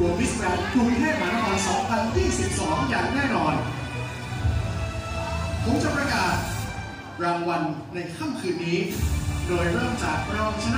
ตัวมิสแกรนกรุงเทพมหานคร 2022 อย่างแน่นอน ผมจะประกาศรางวัลในค่ำคืนนี้ โดยเริ่มจากรองชนะ